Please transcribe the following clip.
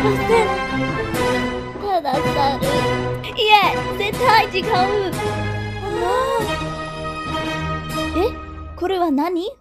りません。ただ猿いえ絶対違う。ああえこれは何？